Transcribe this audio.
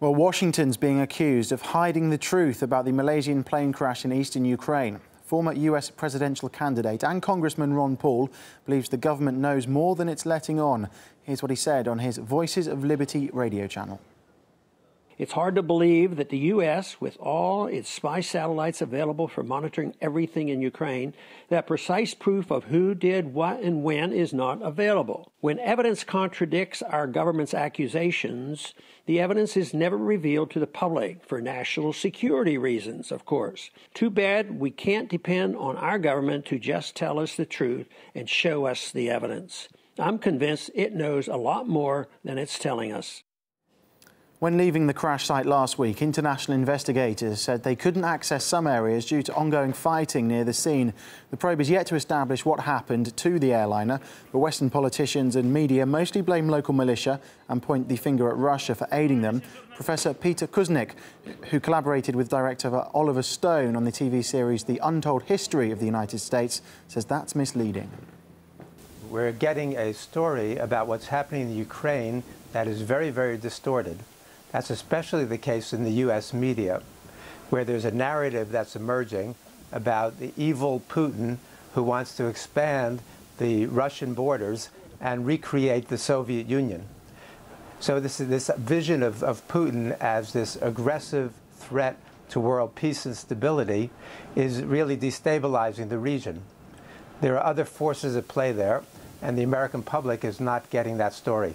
Well, Washington's being accused of hiding the truth about the Malaysian plane crash in eastern Ukraine. Former US presidential candidate and Congressman Ron Paul believes the government knows more than it's letting on. Here's what he said on his Voices of Liberty radio channel. It's hard to believe that the U.S., with all its spy satellites available for monitoring everything in Ukraine, that precise proof of who did what and when is not available. When evidence contradicts our government's accusations, the evidence is never revealed to the public for national security reasons, of course. Too bad we can't depend on our government to just tell us the truth and show us the evidence. I'm convinced it knows a lot more than it's telling us. When leaving the crash site last week, international investigators said they couldn't access some areas due to ongoing fighting near the scene. The probe is yet to establish what happened to the airliner, but Western politicians and media mostly blame local militia and point the finger at Russia for aiding them. Professor Peter Kuznick, who collaborated with director Oliver Stone on the TV series The Untold History of the United States, says that's misleading. We're getting a story about what's happening in Ukraine that is very, very distorted. That's especially the case in the U.S. media, where there's a narrative that's emerging about the evil Putin who wants to expand the Russian borders and recreate the Soviet Union. So this, this vision of, of Putin as this aggressive threat to world peace and stability is really destabilizing the region. There are other forces at play there, and the American public is not getting that story.